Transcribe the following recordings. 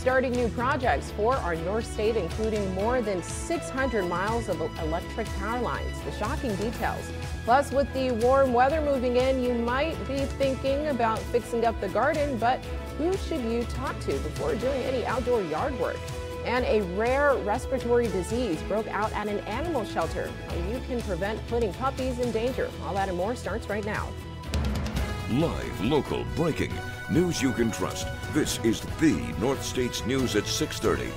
starting new projects for our North State, including more than 600 miles of electric power lines. The shocking details. Plus, with the warm weather moving in, you might be thinking about fixing up the garden, but who should you talk to before doing any outdoor yard work? And a rare respiratory disease broke out at an animal shelter. How you can prevent putting puppies in danger. All that and more starts right now. Live, local, breaking. News you can trust. This is the North States News at 630.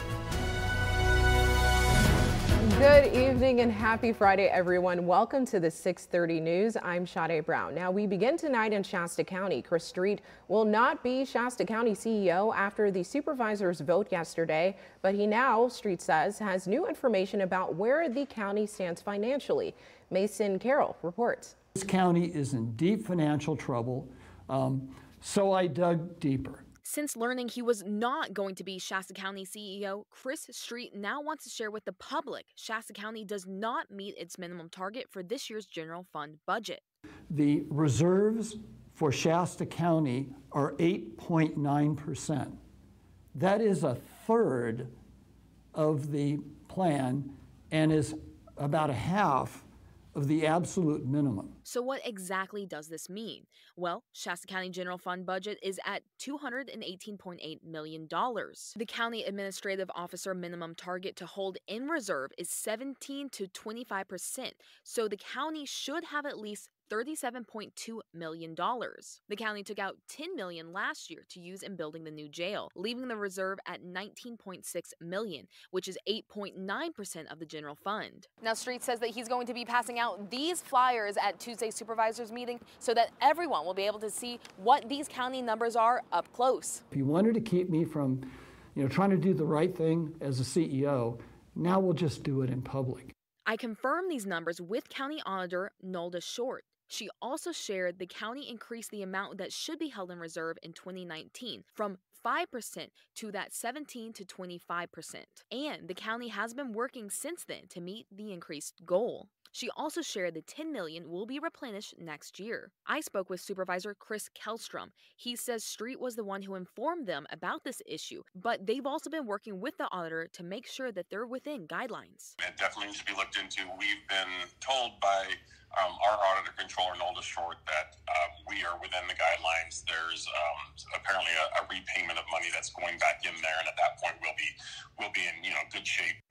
Good evening and happy Friday, everyone. Welcome to the 630 News. I'm Sade Brown. Now, we begin tonight in Shasta County. Chris Street will not be Shasta County CEO after the supervisor's vote yesterday, but he now, Street says, has new information about where the county stands financially. Mason Carroll reports. This county is in deep financial trouble, um, so I dug deeper. Since learning he was not going to be Shasta County CEO, Chris Street now wants to share with the public Shasta County does not meet its minimum target for this year's general fund budget. The reserves for Shasta County are 8.9%. That is a third of the plan and is about a half of the absolute minimum. So, what exactly does this mean? Well, Shasta County General Fund budget is at $218.8 million. The county administrative officer minimum target to hold in reserve is 17 to 25%. So, the county should have at least $37.2 million. The county took out 10 million last year to use in building the new jail, leaving the reserve at 19.6 million, which is 8.9% of the general fund. Now, Street says that he's going to be passing out these flyers at Tuesday's supervisors meeting so that everyone will be able to see what these county numbers are up close. If you wanted to keep me from, you know, trying to do the right thing as a CEO, now we'll just do it in public. I confirmed these numbers with County Auditor Nolda Short. She also shared the county increased the amount that should be held in reserve in 2019 from 5% to that 17 to 25%. And the county has been working since then to meet the increased goal. She also shared the 10 million will be replenished next year. I spoke with Supervisor Chris Kelstrom. He says Street was the one who informed them about this issue, but they've also been working with the auditor to make sure that they're within guidelines. It definitely needs to be looked into. We've been told by um, our auditor controller, Nolda Short, that uh, we are within the guidelines. There's um, apparently a, a, repayment of money that's going back in there, and at that point, we'll be we'll be in you know good shape.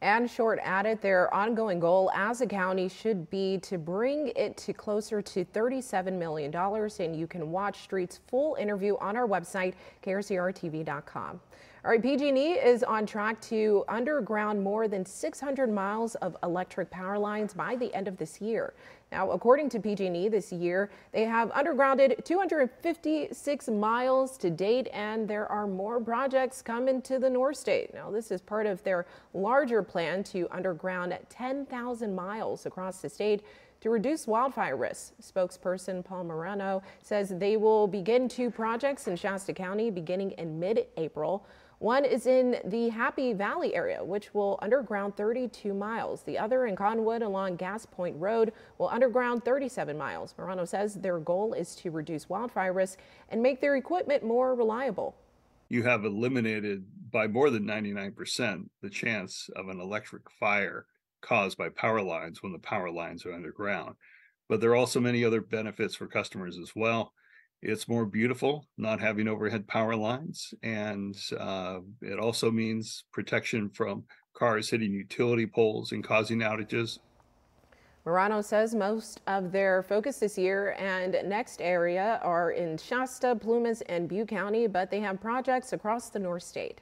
And Short added their ongoing goal as a county should be to bring it to closer to $37 million. And you can watch Street's full interview on our website, krcrtv.com. All right, PG&E is on track to underground more than 600 miles of electric power lines by the end of this year. Now, according to PG&E this year, they have undergrounded 256 miles to date, and there are more projects coming to the North State. Now, this is part of their larger plan to underground 10,000 miles across the state to reduce wildfire risks. Spokesperson Paul Moreno says they will begin two projects in Shasta County beginning in mid-April. One is in the Happy Valley area, which will underground 32 miles. The other in Cottonwood along Gas Point Road will underground 37 miles. Moreno says their goal is to reduce wildfire risk and make their equipment more reliable. You have eliminated by more than 99% the chance of an electric fire caused by power lines when the power lines are underground. But there are also many other benefits for customers as well. It's more beautiful not having overhead power lines, and uh, it also means protection from cars hitting utility poles and causing outages. Moreno says most of their focus this year and next area are in Shasta, Plumas, and Butte County, but they have projects across the North State.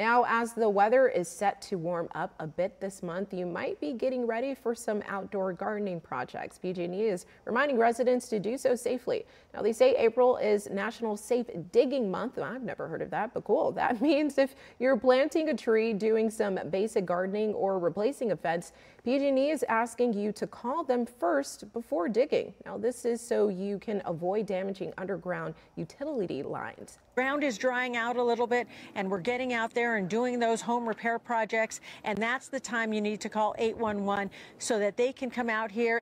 Now, as the weather is set to warm up a bit this month, you might be getting ready for some outdoor gardening projects. PG&E is reminding residents to do so safely. Now, they say April is National Safe Digging Month. I've never heard of that, but cool. That means if you're planting a tree, doing some basic gardening, or replacing a fence, PG&E is asking you to call them first before digging. Now, this is so you can avoid damaging underground utility lines. Ground is drying out a little bit, and we're getting out there and doing those home repair projects, and that's the time you need to call 811 so that they can come out here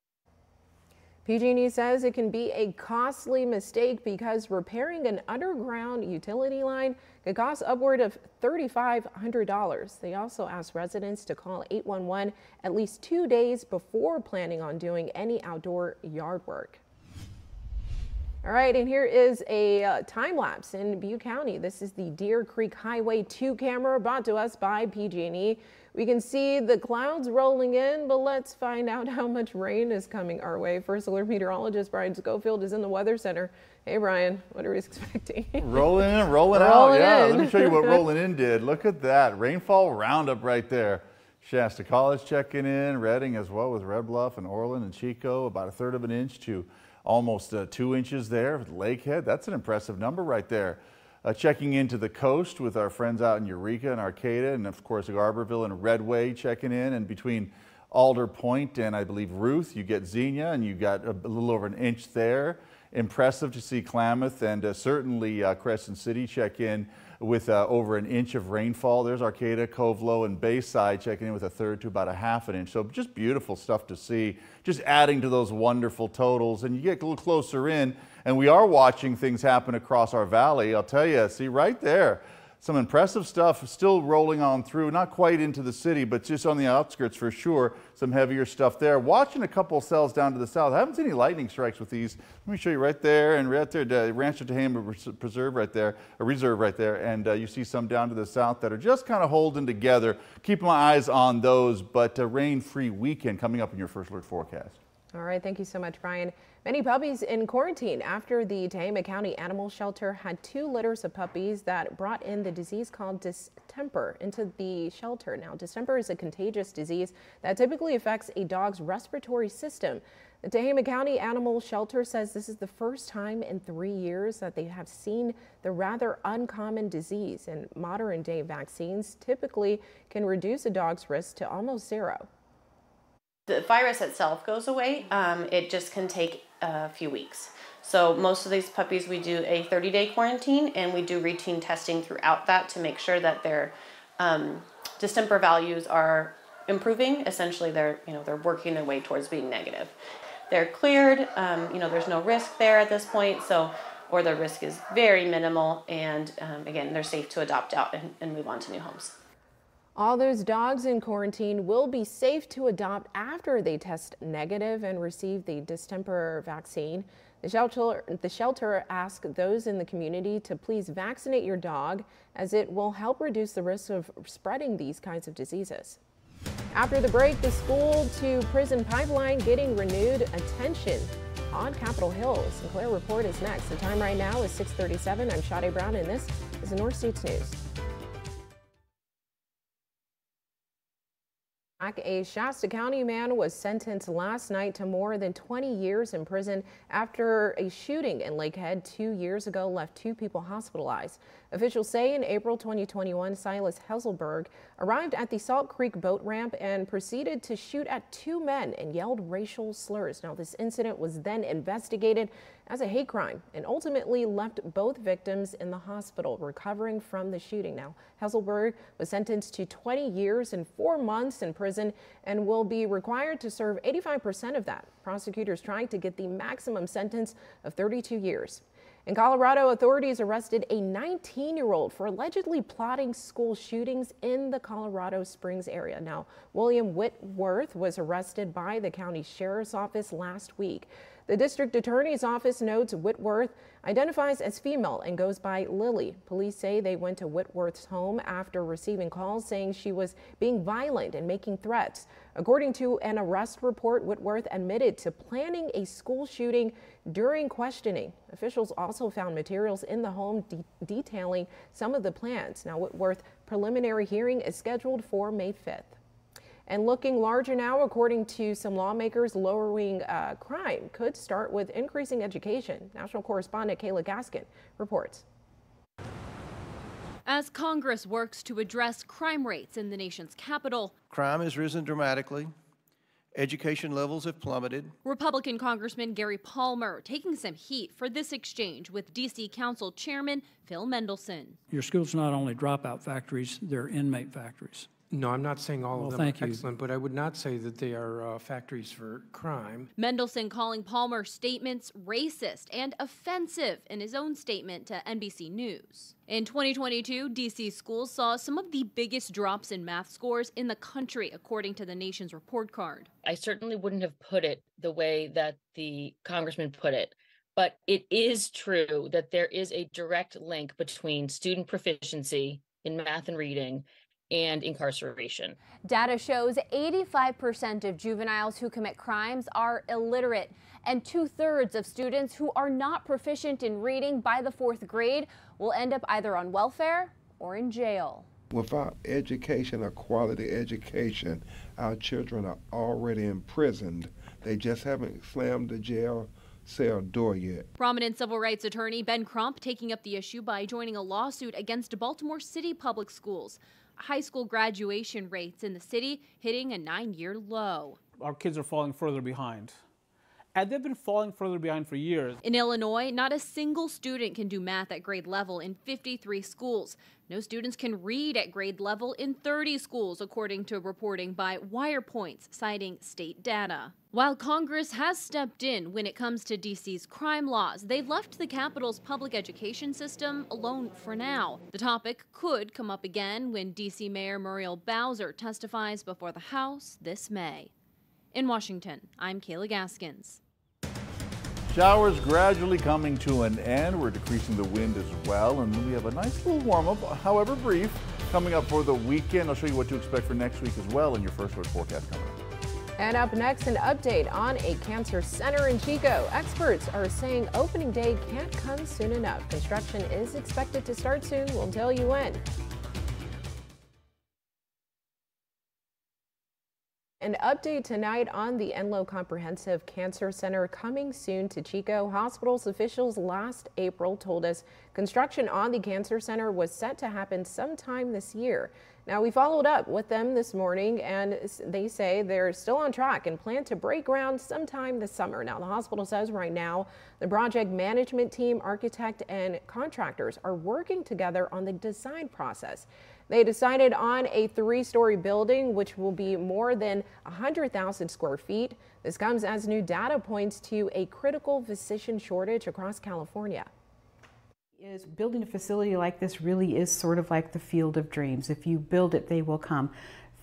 PG&E says it can be a costly mistake because repairing an underground utility line could cost upward of $3,500. They also asked residents to call 811 at least two days before planning on doing any outdoor yard work. All right, and here is a uh, time lapse in Butte County. This is the Deer Creek Highway 2 camera brought to us by PG&E. We can see the clouds rolling in, but let's find out how much rain is coming our way. First alert meteorologist Brian Schofield is in the Weather Center. Hey, Brian, what are we expecting? rolling in, rolling, rolling out. Yeah, let me show you what rolling in did. Look at that. Rainfall roundup right there. Shasta College checking in, Redding as well with Red Bluff and Orland and Chico, about a third of an inch to almost uh, two inches there. Lakehead, that's an impressive number right there. Uh, checking into the coast with our friends out in Eureka and Arcata, and of course Garberville and Redway checking in, and between Alder Point and I believe Ruth, you get Zenia, and you got a, a little over an inch there. Impressive to see Klamath and uh, certainly uh, Crescent City check in with uh, over an inch of rainfall. There's Arcata, Covelo, and Bayside checking in with a third to about a half an inch. So just beautiful stuff to see, just adding to those wonderful totals. And you get a little closer in, and we are watching things happen across our valley. I'll tell you, see right there, some impressive stuff still rolling on through, not quite into the city, but just on the outskirts for sure. Some heavier stuff there. Watching a couple cells down to the south. I haven't seen any lightning strikes with these. Let me show you right there and right there, the Rancho Tehama Preserve right there, a reserve right there. And uh, you see some down to the south that are just kind of holding together. Keep my eyes on those, but a rain-free weekend coming up in your first alert forecast. All right, thank you so much, Brian. Many puppies in quarantine after the Tehama County Animal Shelter had two litters of puppies that brought in the disease called distemper into the shelter. Now, distemper is a contagious disease that typically affects a dog's respiratory system. The Tehama County Animal Shelter says this is the first time in three years that they have seen the rather uncommon disease, and modern day vaccines typically can reduce a dog's risk to almost zero the virus itself goes away. Um, it just can take a few weeks. So most of these puppies, we do a 30-day quarantine, and we do routine testing throughout that to make sure that their um, distemper values are improving. Essentially, they're you know they're working their way towards being negative. They're cleared. Um, you know, there's no risk there at this point. So or the risk is very minimal, and um, again, they're safe to adopt out and, and move on to new homes. All those dogs in quarantine will be safe to adopt after they test negative and receive the distemper vaccine. The shelter, the shelter asks those in the community to please vaccinate your dog as it will help reduce the risk of spreading these kinds of diseases. After the break, the school to prison pipeline getting renewed attention on Capitol Hill. Sinclair Report is next. The time right now is 637. I'm Sade Brown and this is the North States News. A Shasta County man was sentenced last night to more than 20 years in prison after a shooting in Lakehead two years ago left two people hospitalized. Officials say in April 2021, Silas Hesselberg arrived at the Salt Creek boat ramp and proceeded to shoot at two men and yelled racial slurs. Now, this incident was then investigated as a hate crime and ultimately left both victims in the hospital recovering from the shooting. Now, Hesselberg was sentenced to 20 years and four months in prison and will be required to serve 85% of that. Prosecutors trying to get the maximum sentence of 32 years. In Colorado, authorities arrested a 19 year old for allegedly plotting school shootings in the Colorado Springs area. Now, William Whitworth was arrested by the county sheriff's office last week. The district attorney's office notes Whitworth identifies as female and goes by Lily. Police say they went to Whitworth's home after receiving calls saying she was being violent and making threats. According to an arrest report, Whitworth admitted to planning a school shooting during questioning. Officials also found materials in the home de detailing some of the plans. Now, Whitworth preliminary hearing is scheduled for May 5th and looking larger now, according to some lawmakers, lowering uh, crime could start with increasing education. National correspondent Kayla Gaskin reports. As Congress works to address crime rates in the nation's capital, crime has risen dramatically. Education levels have plummeted. Republican Congressman Gary Palmer taking some heat for this exchange with D.C. Council Chairman Phil Mendelson. Your schools not only dropout factories, they're inmate factories. No, I'm not saying all Well, of them thank are you. excellent, but I would not say that they are uh, factories for crime. Mendelson calling Palmer's statements racist and offensive in his own statement to NBC News. In 2022, DC schools saw some of the biggest drops in math scores in the country, according to the nation's report card. I certainly wouldn't have put it the way that the congressman put it. But it is true that there is a direct link between student proficiency in math and reading and incarceration. Data shows 85% of juveniles who commit crimes are illiterate, and two thirds of students who are not proficient in reading by the fourth grade will end up either on welfare or in jail. Without education, a quality education, our children are already imprisoned. They just haven't slammed the jail cell door yet. Prominent civil rights attorney Ben Crump taking up the issue by joining a lawsuit against Baltimore City Public Schools. High school graduation rates in the city hitting a nine year low. Our kids are falling further behind. And they've been falling further behind for years. In Illinois, not a single student can do math at grade level in 53 schools. No students can read at grade level in 30 schools, according to reporting by WirePoints, citing state data. While Congress has stepped in when it comes to DC's crime laws, they've left the capital's public education system alone for now. The topic could come up again when DC Mayor Muriel Bowser testifies before the House this May. In Washington, I'm Kayla Gaskins. Showers gradually coming to an end. We're decreasing the wind as well, and we have a nice little warm up, however brief, coming up for the weekend. I'll show you what to expect for next week as well in your first word forecast coming up. And up next, an update on a cancer center in Chico. Experts are saying opening day can't come soon enough. Construction is expected to start soon. We'll tell you when. An update tonight on the Enloe Comprehensive Cancer Center coming soon to Chico. Hospital's officials last April told us construction on the cancer center was set to happen sometime this year. Now, we followed up with them this morning and they say they're still on track and plan to break ground sometime this summer. Now, the hospital says right now the project management team, architect, and contractors are working together on the design process. They decided on a three-story building, which will be more than 100,000 square feet. This comes as new data points to a critical physician shortage across California. Is building a facility like this really is sort of like the field of dreams. If you build it, they will come.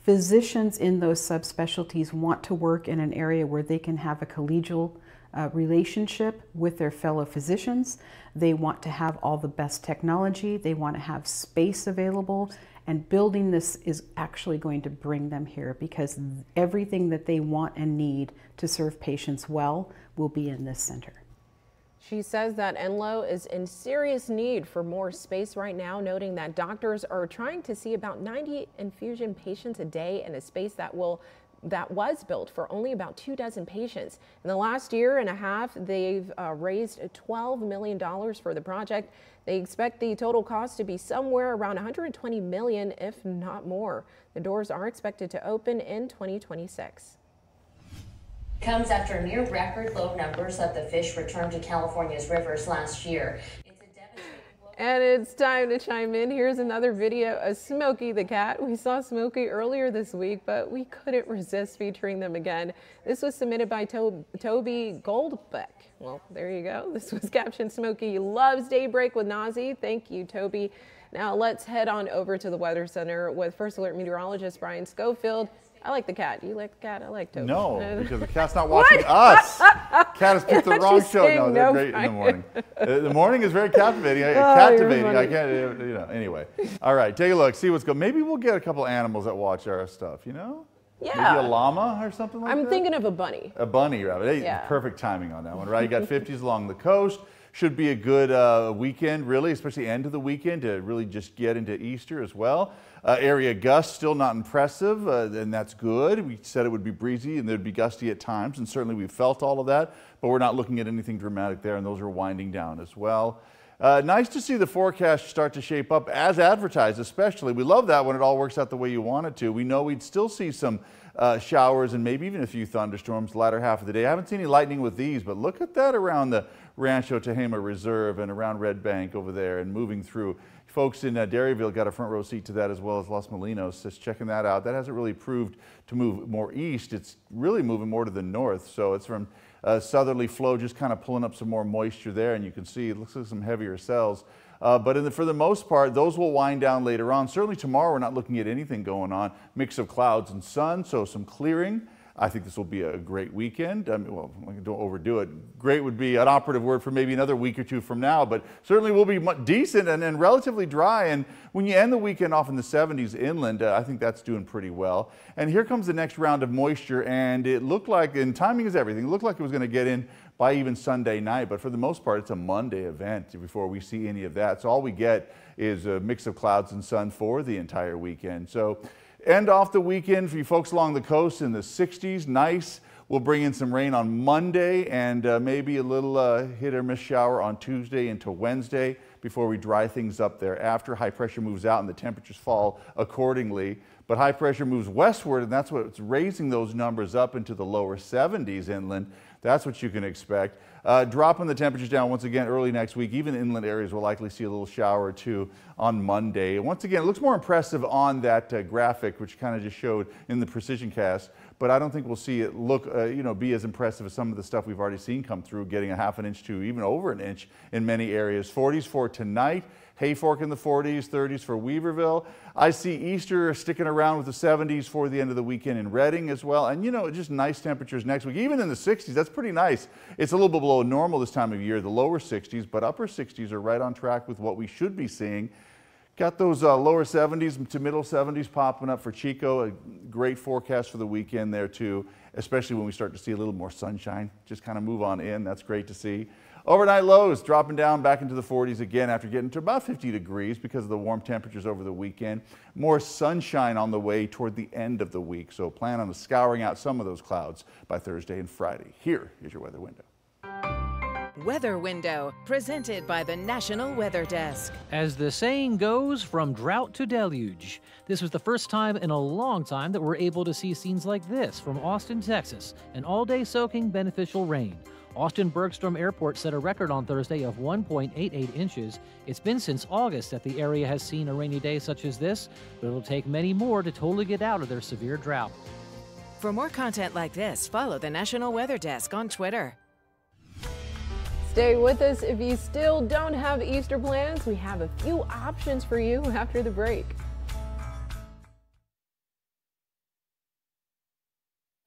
Physicians in those subspecialties want to work in an area where they can have a collegial uh, relationship with their fellow physicians. They want to have all the best technology. They want to have space available. And building this is actually going to bring them here because everything that they want and need to serve patients well will be in this center. She says that Enloe is in serious need for more space right now, noting that doctors are trying to see about 90 infusion patients a day in a space that will that was built for only about two dozen patients. In the last year and a half, they've uh, raised $12 million for the project. They expect the total cost to be somewhere around 120 million, if not more. The doors are expected to open in 2026 comes after near record low numbers of the fish returned to California's rivers last year. And it's time to chime in. Here's another video of Smokey the cat. We saw Smokey earlier this week, but we couldn't resist featuring them again. This was submitted by to Toby Goldbeck. Well, there you go. This was captioned Smokey loves daybreak with Nazi. Thank you, Toby. Now let's head on over to the Weather Center with First Alert meteorologist Brian Schofield. I like the cat. You like the cat? I like Toby. No, because the cat's not watching us. cat has picked the wrong show. No, they're no, great in the morning. Uh, the morning is very captivating. Oh, captivating. I can't, you know, anyway. All right, take a look, see what's going Maybe we'll get a couple animals that watch our stuff, you know? Yeah. Maybe a llama or something like that. I'm thinking of a bunny. A bunny rabbit. Hey, Yeah. perfect timing on that one, right? You got 50s along the coast. Should be a good uh, weekend, really, especially end of the weekend to really just get into Easter as well. Uh, area gusts still not impressive, uh, and that's good. We said it would be breezy and there'd be gusty at times, and certainly we felt all of that, but we're not looking at anything dramatic there, and those are winding down as well. Uh, nice to see the forecast start to shape up as advertised, especially. We love that when it all works out the way you want it to. We know we'd still see some uh, showers and maybe even a few thunderstorms the latter half of the day. I haven't seen any lightning with these, but look at that around the Rancho Tehama Reserve and around Red Bank over there and moving through. folks in uh, Dairyville got a front row seat to that as well as Los Molinos. Just checking that out. That hasn't really proved to move more east. It's really moving more to the north. So it's from uh, southerly flow, just kind of pulling up some more moisture there. And you can see it looks like some heavier cells. Uh, but the, for the most part, those will wind down later on. Certainly tomorrow, we're not looking at anything going on. Mix of clouds and sun, so some clearing. I think this will be a great weekend. I mean, well, don't overdo it. Great would be an operative word for maybe another week or two from now, but certainly will be decent and, and relatively dry. And when you end the weekend off in the 70s inland, uh, I think that's doing pretty well. And here comes the next round of moisture, and it looked like, and timing is everything, it looked like it was going to get in by even Sunday night, but for the most part, it's a Monday event before we see any of that. So all we get is a mix of clouds and sun for the entire weekend. So End off the weekend for you folks along the coast in the 60s. Nice. We'll bring in some rain on Monday and uh, maybe a little uh, hit or miss shower on Tuesday into Wednesday before we dry things up there. After high pressure moves out and the temperatures fall accordingly. But high pressure moves westward, and that's what's raising those numbers up into the lower 70s inland. That's what you can expect. Uh, dropping the temperatures down once again early next week. Even inland areas will likely see a little shower or two on Monday. Once again, it looks more impressive on that uh, graphic, which kind of just showed in the precision cast. But I don't think we'll see it look, uh, you know, be as impressive as some of the stuff we've already seen come through, getting a half an inch to even over an inch in many areas. 40s for tonight. Hayfork in the 40s, 30s for Weaverville. I see Easter sticking around with the 70s for the end of the weekend in Redding as well. And you know, just nice temperatures next week, even in the 60s. That's pretty nice. It's a little bit below normal this time of year, the lower 60s, but upper 60s are right on track with what we should be seeing. Got those uh, lower 70s to middle 70s popping up for Chico. A great forecast for the weekend there too, especially when we start to see a little more sunshine. Just kind of move on in. That's great to see. Overnight lows dropping down back into the 40s again after getting to about 50 degrees because of the warm temperatures over the weekend. More sunshine on the way toward the end of the week, so plan on scouring out some of those clouds by Thursday and Friday. Here is your weather window. Weather Window, presented by the National Weather Desk. As the saying goes, from drought to deluge. This was the first time in a long time that we're able to see scenes like this from Austin, Texas, an all day soaking beneficial rain. Austin Bergstrom Airport set a record on Thursday of 1.88 inches. It's been since August that the area has seen a rainy day such as this, but it'll take many more to totally get out of their severe drought. For more content like this, follow the National Weather Desk on Twitter. Stay with us if you still don't have Easter plans. We have a few options for you after the break.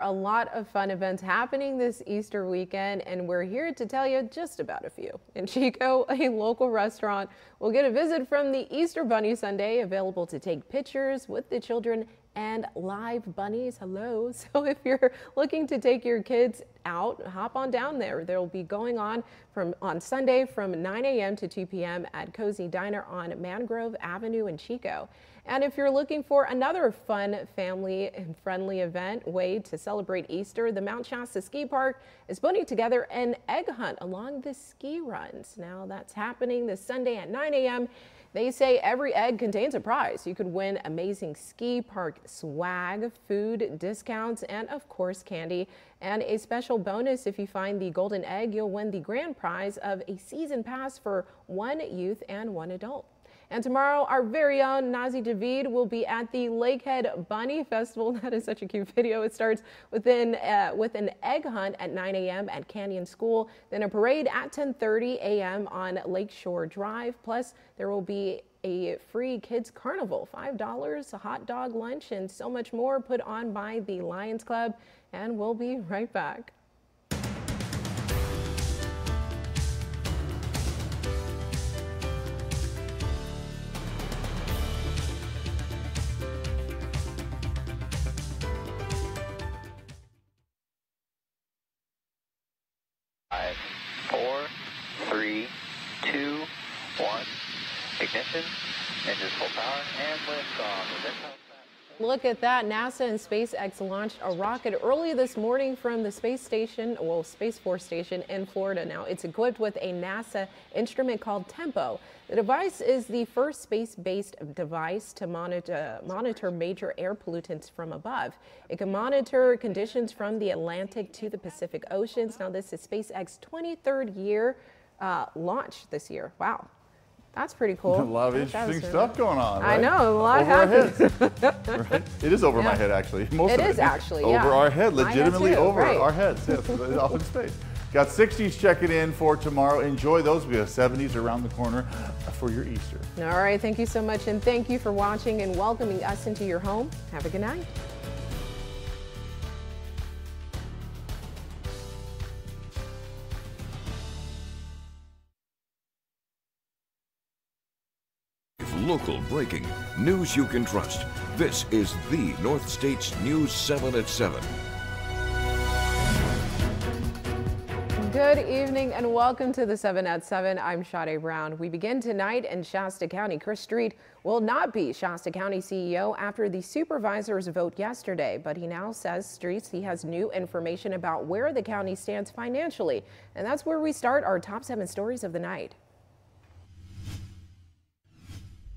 A lot of fun events happening this Easter weekend, and we're here to tell you just about a few. In Chico, a local restaurant will get a visit from the Easter Bunny Sunday, available to take pictures with the children and live bunnies. Hello. So if you're looking to take your kids out, hop on down there. They'll be going on from on Sunday from 9 a.m. to 2 p.m. at Cozy Diner on Mangrove Avenue in Chico. And if you're looking for another fun family and friendly event way to celebrate Easter, the Mount Shasta Ski Park is putting together an egg hunt along the ski runs. Now that's happening this Sunday at 9 a.m. They say every egg contains a prize. You could win amazing ski park swag, food discounts, and of course candy. And a special bonus if you find the golden egg, you'll win the grand prize of a season pass for one youth and one adult. And tomorrow, our very own Nazi David will be at the Lakehead Bunny Festival. That is such a cute video. It starts within, uh, with an egg hunt at 9 a.m. at Canyon School, then a parade at 10.30 a.m. on Lakeshore Drive. Plus, there will be a free kids carnival, $5, a hot dog lunch, and so much more put on by the Lions Club. And we'll be right back. Ignition, engines full power, and liftoff. Look at that. NASA and SpaceX launched a rocket early this morning from the space station, well, Space Force Station in Florida. Now, it's equipped with a NASA instrument called TEMPO. The device is the first space-based device to monitor, monitor major air pollutants from above. It can monitor conditions from the Atlantic to the Pacific Oceans. Now, this is SpaceX's 23rd year uh, launch this year. Wow. That's pretty cool. A lot of interesting stuff going on. Right? I know, a lot happening. Right? It is over Yeah. my head, actually. Most It of is it actually, over yeah. our head, head legitimately too, over right. our heads. Yes, off in space. Got 60s checking in for tomorrow. Enjoy those. We have 70s around the corner for your Easter. All right, thank you so much, and thank you for watching and welcoming us into your home. Have a good night. Local breaking. News you can trust. This is the North States News 7 at 7. Good evening and welcome to the 7 at 7. I'm Sade Brown. We begin tonight in Shasta County. Chris Street will not be Shasta County CEO after the supervisors vote yesterday, but he now says Streets he has new information about where the county stands financially. And that's where we start our top seven stories of the night.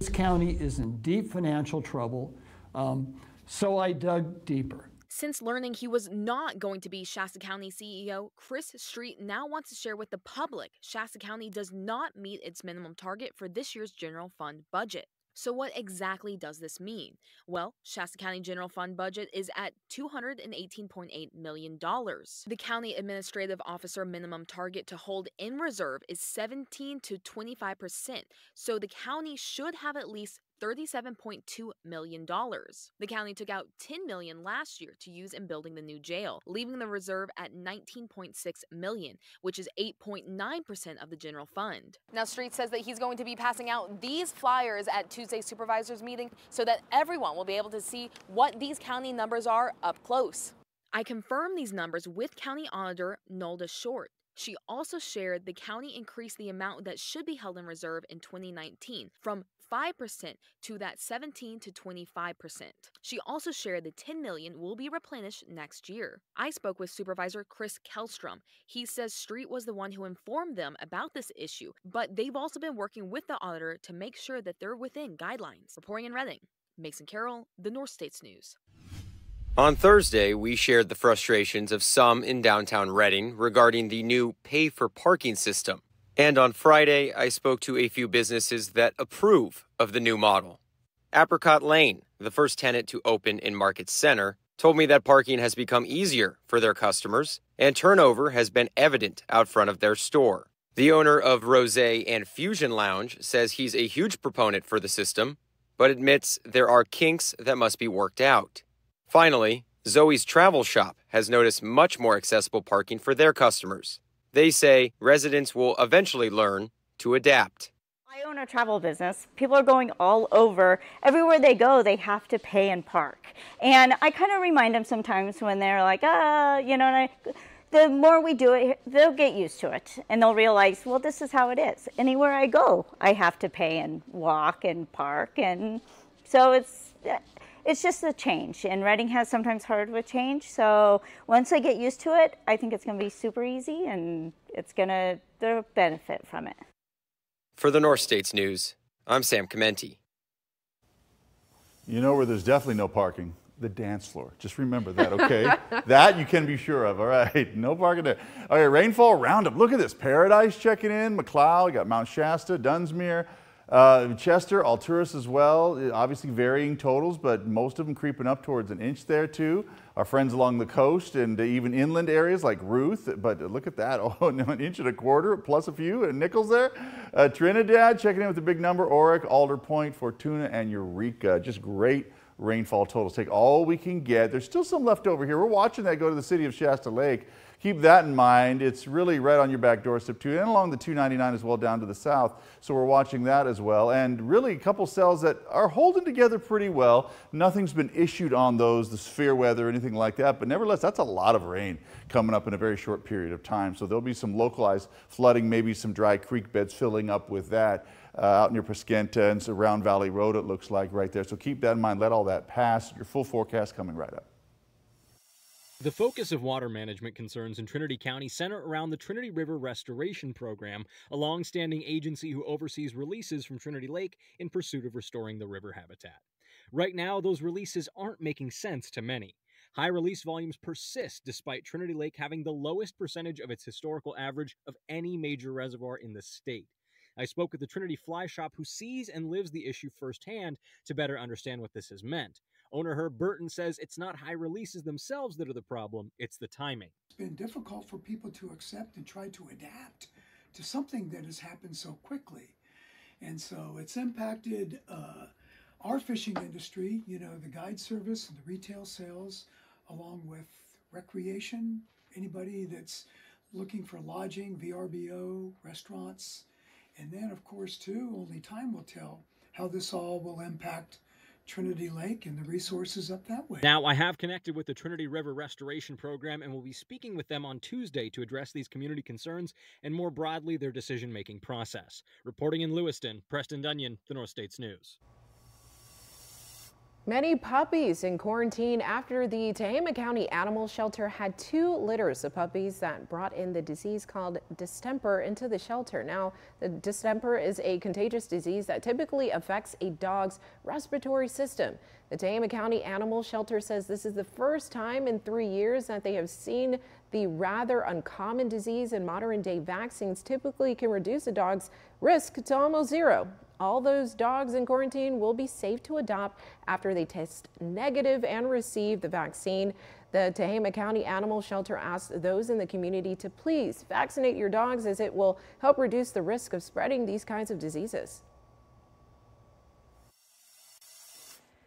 This county is in deep financial trouble, um, so I dug deeper. Since learning he was not going to be Shasta County CEO, Chris Street now wants to share with the public Shasta County does not meet its minimum target for this year's general fund budget. So, what exactly does this mean? Well, Shasta County General Fund budget is at $218.8 million. The county administrative officer minimum target to hold in reserve is 17 to 25%, so the county should have at least $37.2 million. The county took out 10 million last year to use in building the new jail, leaving the reserve at 19.6 million, which is 8.9% of the general fund. Now, Street says that he's going to be passing out these flyers at Tuesday's supervisors meeting so that everyone will be able to see what these county numbers are up close. I confirmed these numbers with County Auditor Nolda Short. She also shared the county increased the amount that should be held in reserve in 2019 from 5% to that 17 to 25%. She also shared the 10 million will be replenished next year. I spoke with supervisor Chris Kelstrom. He says Street was the one who informed them about this issue, but they've also been working with the auditor to make sure that they're within guidelines. Reporting in Redding, Mason Carroll, the North States News. On Thursday, we shared the frustrations of some in downtown Redding regarding the new pay for parking system. And on Friday, I spoke to a few businesses that approve of the new model. Apricot Lane, the first tenant to open in Market Center, told me that parking has become easier for their customers and turnover has been evident out front of their store. The owner of Rose and Fusion Lounge says he's a huge proponent for the system, but admits there are kinks that must be worked out. Finally, Zoe's Travel Shop has noticed much more accessible parking for their customers. They say residents will eventually learn to adapt. I own a travel business. People are going all over. Everywhere they go, they have to pay and park. And I kind of remind them sometimes when they're like, ah, you know, and I, the more we do it, they'll get used to it and they'll realize, well, this is how it is. Anywhere I go, I have to pay and walk and park. And so it's, it's just a change. And Redding has sometimes hard with change. So once I get used to it, I think it's going to be super easy and it's going to, they'll benefit from it. For the North States News, I'm Sam Comenti. You know where there's definitely no parking? The dance floor. Just remember that, okay? that you can be sure of. All right, no parking there. All right, rainfall roundup. Look at this. Paradise checking in. McCloud, got Mount Shasta, Dunsmuir, uh, Chester, Alturas as well. Uh, Obviously varying totals, but most of them creeping up towards an inch there too. Our friends along the coast and even inland areas like Ruth, but look at that. Oh, an inch and a quarter plus a few and Nichols there. Uh, Trinidad checking in with a big number. Orick, Alder Point, Fortuna, and Eureka. Just great rainfall totals. Take all we can get. There's still some left over here. We're watching that go to the city of Shasta Lake. Keep that in mind. It's really right on your back doorstep too, and along the 299 as well down to the south. So we're watching that as well. And really a couple cells that are holding together pretty well. Nothing's been issued on those, the severe weather, anything like that. But nevertheless, that's a lot of rain coming up in a very short period of time. So there'll be some localized flooding, maybe some dry creek beds filling up with that. Uh, out near Pesquenta and around Valley Road, it looks like right there. So keep that in mind. Let all that pass. Your full forecast coming right up. The focus of water management concerns in Trinity County center around the Trinity River Restoration Program, a long-standing agency who oversees releases from Trinity Lake in pursuit of restoring the river habitat. Right now, those releases aren't making sense to many. High release volumes persist despite Trinity Lake having the lowest percentage of its historical average of any major reservoir in the state. I spoke with the Trinity Fly Shop, who sees and lives the issue firsthand to better understand what this has meant. Owner Herb Burton says it's not high releases themselves that are the problem, it's the timing. It's been difficult for people to accept and try to adapt to something that has happened so quickly. And so it's impacted uh, our fishing industry, you know, the guide service and the retail sales, along with recreation, anybody that's looking for lodging, VRBO, restaurants. And then, of course, too, only time will tell how this all will impact Trinity Lake and the resources up that way. Now, I have connected with the Trinity River Restoration Program and will be speaking with them on Tuesday to address these community concerns and more broadly their decision making process. Reporting in Lewiston, Preston Dunyan, the North States News. Many puppies in quarantine after the Tehama County Animal Shelter had two litters of puppies that brought in the disease called distemper into the shelter. Now, the distemper is a contagious disease that typically affects a dog's respiratory system. The Tehama County Animal Shelter says this is the first time in three years that they have seen the rather uncommon disease and modern day vaccines typically can reduce a dog's risk to almost zero. All those dogs in quarantine will be safe to adopt after they test negative and receive the vaccine. The Tehama County Animal Shelter asks those in the community to please vaccinate your dogs as it will help reduce the risk of spreading these kinds of diseases.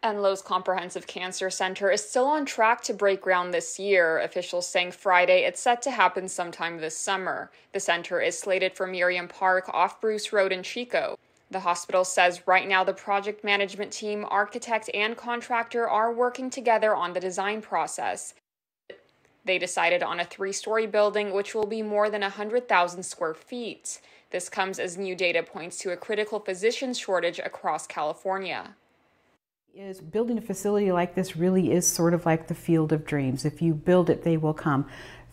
Enloe's Comprehensive Cancer Center is still on track to break ground this year. Officials saying Friday it's set to happen sometime this summer. The center is slated for Meriam Park off Bruce Road in Chico. The hospital says right now the project management team, architect, and contractor are working together on the design process. They decided on a three story building, which will be more than 100,000 square feet. This comes as new data points to a critical physician shortage across California. Is building a facility like this really is sort of like the field of dreams. If you build it, they will come.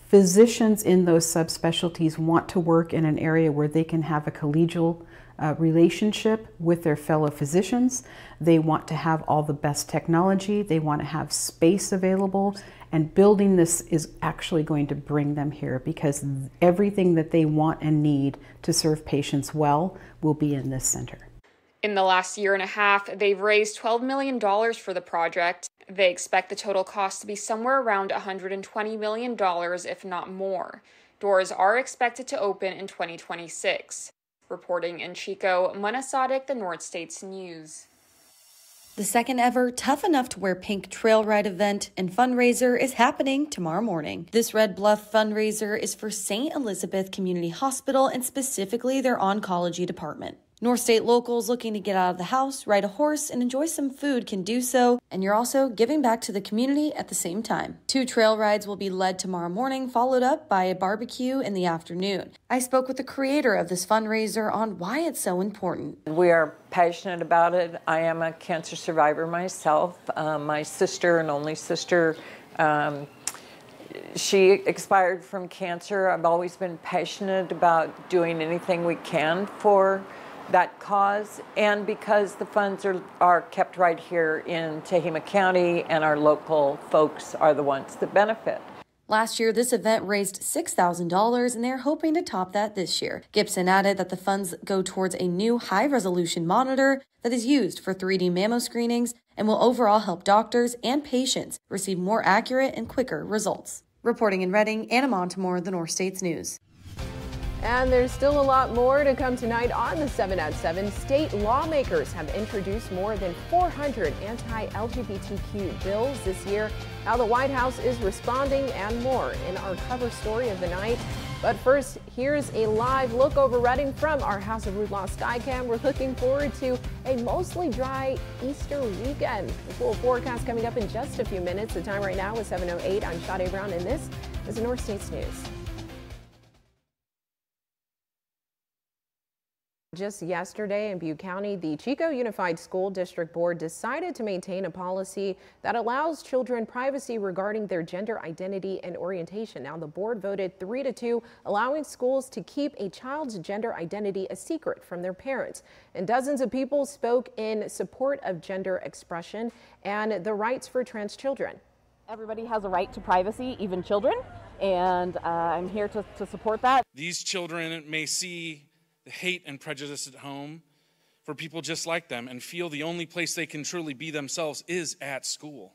Physicians in those subspecialties want to work in an area where they can have a collegial uh, relationship with their fellow physicians. They want to have all the best technology. They want to have space available. And building this is actually going to bring them here because everything that they want and need to serve patients well will be in this center. In the last year and a half, they've raised $12 million for the project. They expect the total cost to be somewhere around $120 million, if not more. Doors are expected to open in 2026. Reporting in Chico, Mona Sadiq, the North States News. The second ever Tough Enough to Wear Pink trail ride event and fundraiser is happening tomorrow morning. This Red Bluff fundraiser is for St. Elizabeth Community Hospital and specifically their oncology department. North State locals looking to get out of the house, ride a horse, and enjoy some food can do so, and you're also giving back to the community at the same time. Two trail rides will be led tomorrow morning, followed up by a barbecue in the afternoon. I spoke with the creator of this fundraiser on why it's so important. We are passionate about it. I am a cancer survivor myself. Um, my sister and only sister. Um, she expired from cancer. I've always been passionate about doing anything we can for that cause and because the funds are, are kept right here in Tehama County and our local folks are the ones that benefit. Last year, this event raised $6,000 and they're hoping to top that this year. Gibson added that the funds go towards a new high resolution monitor that is used for 3D mammo screenings and will overall help doctors and patients receive more accurate and quicker results. Reporting in Redding, Anna Montemore, the North States News. And there's still a lot more to come tonight on the 7 at 7. State lawmakers have introduced more than 400 anti-LGBTQ bills this year. How the White House is responding and more in our cover story of the night. But first, here's a live look over Redding from our House of Root Law Skycam. We're looking forward to a mostly dry Easter weekend. The full forecast coming up in just a few minutes. The time right now is 7.08. I'm Sade Brown, and this is the North States News. Just yesterday in Butte County, the Chico Unified School District Board decided to maintain a policy that allows children privacy regarding their gender identity and orientation. Now, the board voted three to two, allowing schools to keep a child's gender identity a secret from their parents. And dozens of people spoke in support of gender expression and the rights for trans children. Everybody has a right to privacy, even children, and uh, I'm here to, to support that. These children may see the hate and prejudice at home for people just like them and feel the only place they can truly be themselves is at school.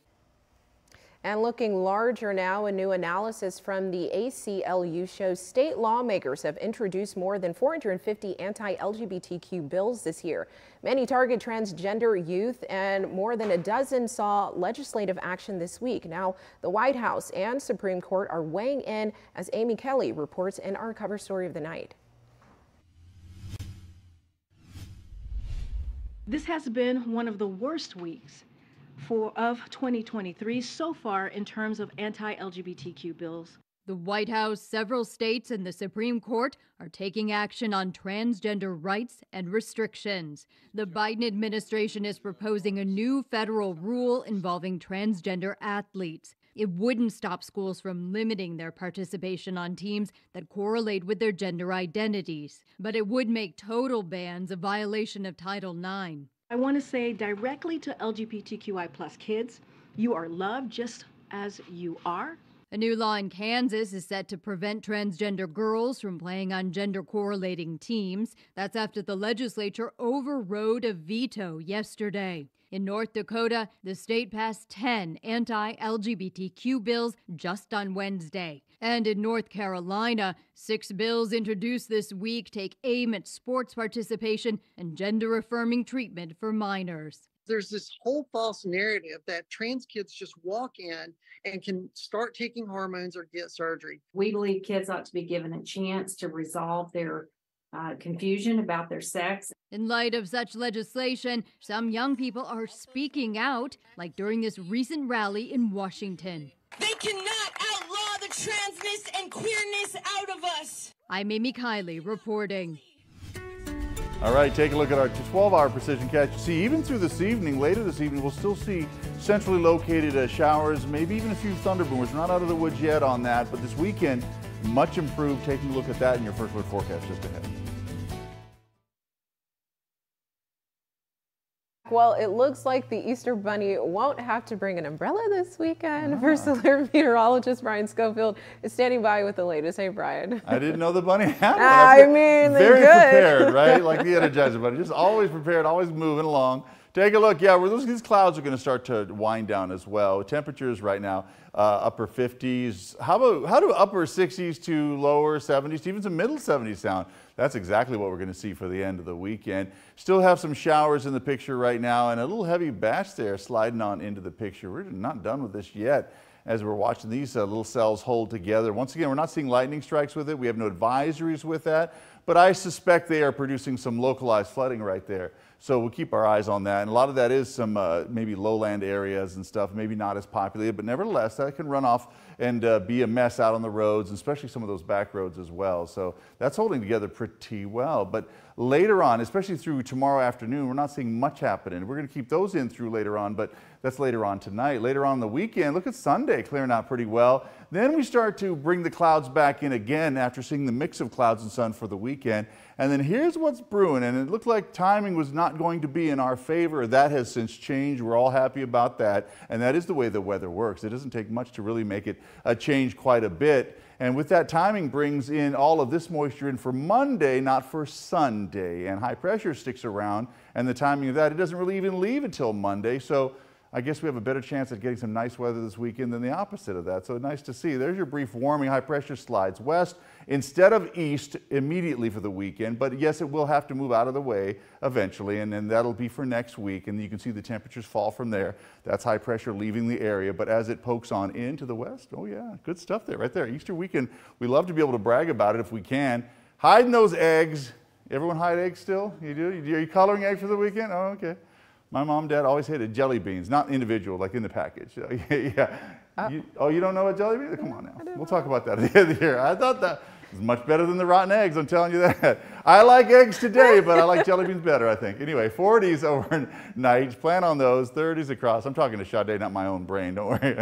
And looking larger now, a new analysis from the ACLU shows state lawmakers have introduced more than 450 anti-LGBTQ bills this year. Many target transgender youth and more than a dozen saw legislative action this week. Now, the White House and Supreme Court are weighing in as Amy Kelly reports in our cover story of the night. This has been one of the worst weeks for of 2023 so far in terms of anti-LGBTQ bills. The White House, several states, and the Supreme Court are taking action on transgender rights and restrictions. The Biden administration is proposing a new federal rule involving transgender athletes. It wouldn't stop schools from limiting their participation on teams that correlate with their gender identities, but it would make total bans a violation of Title IX. I want to say directly to LGBTQI plus kids, you are loved just as you are. A new law in Kansas is set to prevent transgender girls from playing on gender correlating teams. That's after the legislature overrode a veto yesterday. In North Dakota, the state passed 10 anti LGBTQ bills just on Wednesday. And in North Carolina, six bills introduced this week take aim at sports participation and gender affirming treatment for minors. There's this whole false narrative that trans kids just walk in and can start taking hormones or get surgery. We believe kids ought to be given a chance to resolve their uh, confusion about their sex. In light of such legislation, some young people are speaking out, like during this recent rally in Washington. They cannot outlaw the transness and queerness out of us. I'm Amy Kiley reporting. All right, take a look at our 12-hour precision catch. See, even through this evening, later this evening, we'll still see centrally located uh, showers, maybe even a few thunderbooms. We're not out of the woods yet on that, but this weekend, much improved. Taking a look at that in your first word forecast just ahead. Well, it looks like the Easter Bunny won't have to bring an umbrella this weekend. Ah. Meteorologist Brian Schofield is standing by with the latest. Hey, Brian. I didn't know the bunny had one. I mean, very prepared, right? Like the Energizer Bunny, just always prepared, always moving along. Take a look. Yeah, these clouds are going to start to wind down as well. Temperatures right now, uh, upper 50s. How about how do upper 60s to lower 70s, even some middle 70s sound? That's exactly what we're going to see for the end of the weekend. Still have some showers in the picture right now and a little heavy batch there sliding on into the picture. We're not done with this yet as we're watching these uh, little cells hold together. Once again, we're not seeing lightning strikes with it. We have no advisories with that, but I suspect they are producing some localized flooding right there. So we'll keep our eyes on that. And a lot of that is some uh, maybe lowland areas and stuff, maybe not as populated, but nevertheless, that can run off and uh, be a mess out on the roads, especially some of those back roads as well. So that's holding together pretty well. But later on, especially through tomorrow afternoon, we're not seeing much happening. We're going to keep those in through later on, but that's later on tonight. Later on the weekend, look at Sunday clearing out pretty well. Then we start to bring the clouds back in again after seeing the mix of clouds and sun for the weekend. And then here's what's brewing, and it looked like timing was not going to be in our favor. That has since changed. We're all happy about that. And that is the way the weather works. It doesn't take much to really make it a change quite a bit. And with that timing brings in all of this moisture in for Monday, not for Sunday. And high pressure sticks around, and the timing of that, it doesn't really even leave until Monday. So I guess we have a better chance at getting some nice weather this weekend than the opposite of that. So nice to see. There's your brief warming. High pressure slides west instead of east immediately for the weekend. But yes, it will have to move out of the way eventually, and then that'll be for next week. And you can see the temperatures fall from there. That's high pressure leaving the area. But as it pokes on into the west, oh yeah, good stuff there, right there. Easter weekend, we love to be able to brag about it if we can. Hiding those eggs. Everyone hide eggs still? You do? Are you coloring eggs for the weekend? Oh, okay. My mom and dad always hated jelly beans, not individual, like in the package. yeah. Uh, you, oh, you don't know what jelly beans? Come on now. We'll talk about that at the end of the year. I thought that was much better than the rotten eggs, I'm telling you that. I like eggs today, but I like jelly beans better, I think. Anyway, 40s overnight. Plan on those. 30s across. I'm talking to Sade, not my own brain. Don't worry.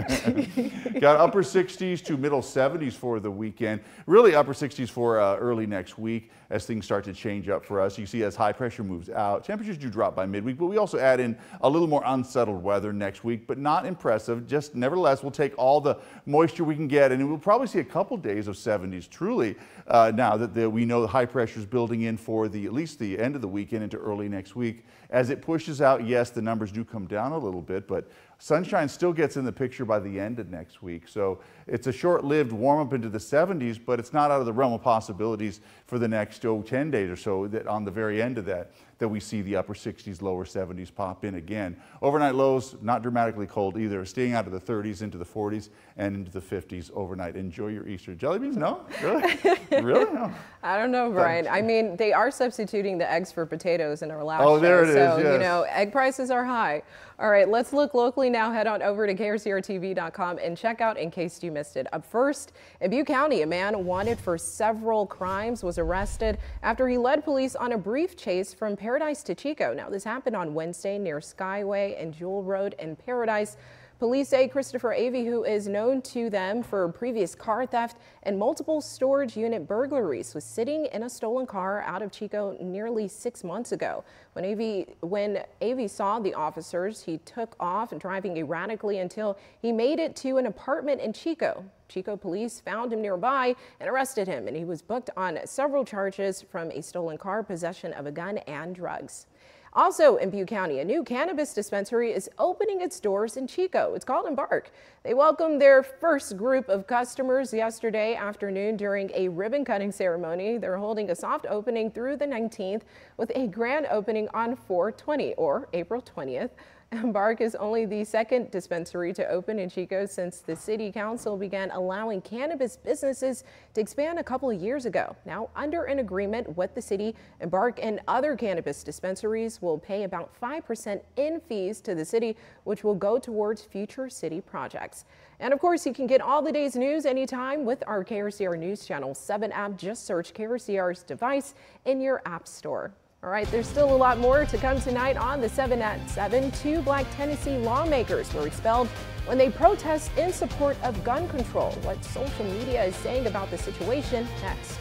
Got upper 60s to middle 70s for the weekend. Really upper 60s for uh, early next week as things start to change up for us. You see as high pressure moves out, temperatures do drop by midweek, but we also add in a little more unsettled weather next week, but not impressive. Just nevertheless, we'll take all the moisture we can get, and we'll probably see a couple days of 70s truly uh, now that the, we know the high pressure is building holding in for the at least the end of the weekend into early next week. As it pushes out, yes, the numbers do come down a little bit, but sunshine still gets in the picture by the end of next week. So it's a short-lived warm up into the 70s, but it's not out of the realm of possibilities for the next oh, 10 days or so that on the very end of that that we see the upper 60s, lower 70s pop in again. Overnight lows, not dramatically cold either, staying out of the 30s into the 40s and into the 50s overnight. Enjoy your Easter jelly beans? No? Really? really? No. I don't know, Brian. I mean, they are substituting the eggs for potatoes in our oh, last Oh, there show, it so, is, yes. you know, egg prices are high. All right, let's look locally now. Head on over to KRCRTV.com and check out in case you missed it. Up first, in Butte County, a man wanted for several crimes was arrested after he led police on a brief chase from Paradise to Chico. Now, this happened on Wednesday near Skyway and Jewel Road in Paradise. Police say Christopher Avey, who is known to them for previous car theft and multiple storage unit burglaries, was sitting in a stolen car out of Chico nearly six months ago. When Avey, when Avey saw the officers, he took off driving erratically until he made it to an apartment in Chico. Chico police found him nearby and arrested him, and he was booked on several charges from a stolen car, possession of a gun, and drugs. Also in Butte County, a new cannabis dispensary is opening its doors in Chico. It's called Embark. They welcomed their first group of customers yesterday afternoon during a ribbon cutting ceremony. They're holding a soft opening through the 19th with a grand opening on 420 or April 20th. Embark is only the second dispensary to open in Chico since the city council began allowing cannabis businesses to expand a couple of years ago. Now, under an agreement with the city, Embark and other cannabis dispensaries will pay about 5% in fees to the city, which will go towards future city projects. And of course, you can get all the day's news anytime with our KRCR News Channel 7 app. Just search KRCR's device in your app store. All right, there's still a lot more to come tonight on the 7 at 7. Two black Tennessee lawmakers were expelled when they protest in support of gun control. What social media is saying about the situation next.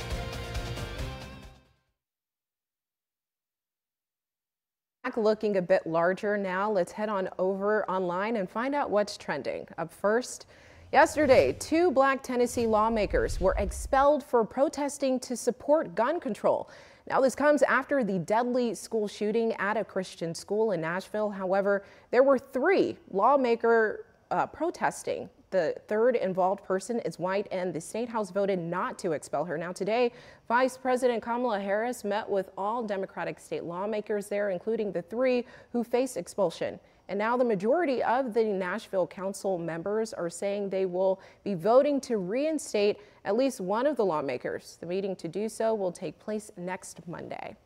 Looking a bit larger now, let's head on over online and find out what's trending. Up first, yesterday, two black Tennessee lawmakers were expelled for protesting to support gun control. Now, this comes after the deadly school shooting at a Christian school in Nashville. However, there were three lawmaker uh, protesting. The third involved person is white, and the state house voted not to expel her. Now, today, Vice President Kamala Harris met with all Democratic state lawmakers there, including the three who face expulsion. And now the majority of the Nashville Council members are saying they will be voting to reinstate at least one of the lawmakers. The meeting to do so will take place next Monday.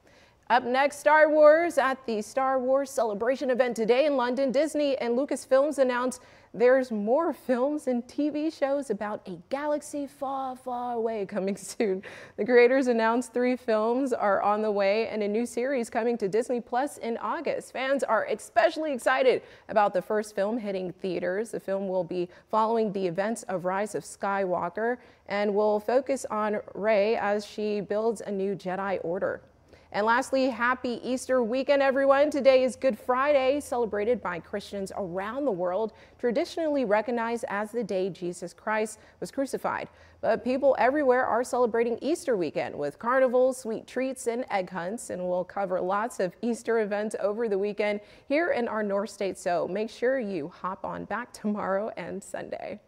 Up next, Star Wars. At the Star Wars celebration event today in London, Disney and Lucasfilms announced there's more films and TV shows about a galaxy far, far away coming soon. The creators announced three films are on the way and a new series coming to Disney Plus in August. Fans are especially excited about the first film hitting theaters. The film will be following the events of Rise of Skywalker and will focus on Rey as she builds a new Jedi Order. And lastly, happy Easter weekend, everyone. Today is Good Friday, celebrated by Christians around the world, traditionally recognized as the day Jesus Christ was crucified. But people everywhere are celebrating Easter weekend with carnivals, sweet treats, and egg hunts. And we'll cover lots of Easter events over the weekend here in our North State. So make sure you hop on back tomorrow and Sunday.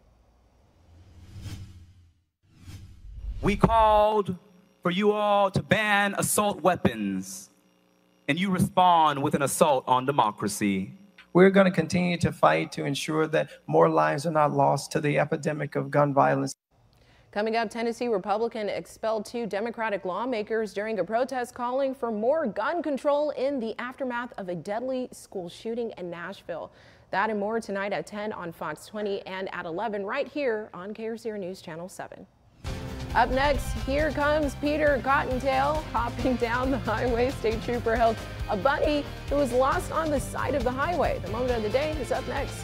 We called for you all to ban assault weapons, and you respond with an assault on democracy. We're going to continue to fight to ensure that more lives are not lost to the epidemic of gun violence. Coming up, Tennessee Republican expelled two Democratic lawmakers during a protest calling for more gun control in the aftermath of a deadly school shooting in Nashville. That and more tonight at 10 on Fox 20 and at 11 right here on KRCR News Channel 7. Up next, here comes Peter Cottontail hopping down the highway. State Trooper held a bunny who was lost on the side of the highway. The moment of the day is up next.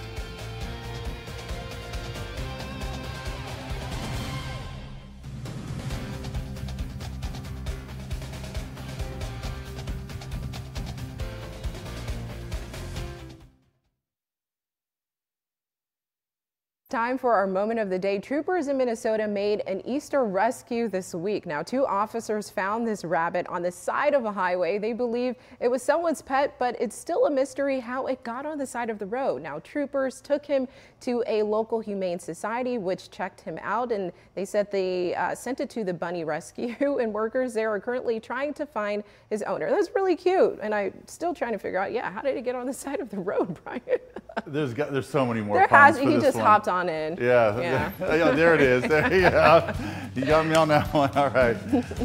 Time for our moment of the day. Troopers in Minnesota made an Easter rescue this week. Now, two officers found this rabbit on the side of a highway. They believe it was someone's pet, but it's still a mystery how it got on the side of the road. Now, troopers took him to a local humane society, which checked him out, and they said they uh, sent it to the bunny rescue, and workers there are currently trying to find his owner. That's really cute, and I'm still trying to figure out, yeah, how did it get on the side of the road, Brian? there's got, there's so many more. There has. He just one. hopped on in. Yeah. Yeah. yeah. There it is. There you go. You got me on that one. All right.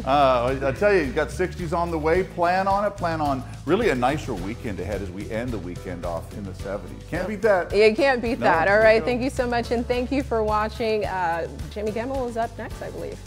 Uh, I tell you, you got 60s on the way. Plan on it. Plan on really a nicer weekend ahead as we end the weekend off in the 70s. Can't beat that. You can't beat no, that. All right. Thank you so much, and thank you for watching. Uh, Jimmy Kimmel is up next, I believe.